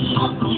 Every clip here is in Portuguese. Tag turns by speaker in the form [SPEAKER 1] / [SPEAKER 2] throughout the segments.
[SPEAKER 1] nosotros.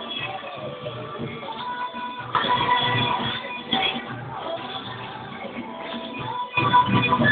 [SPEAKER 1] Thank you.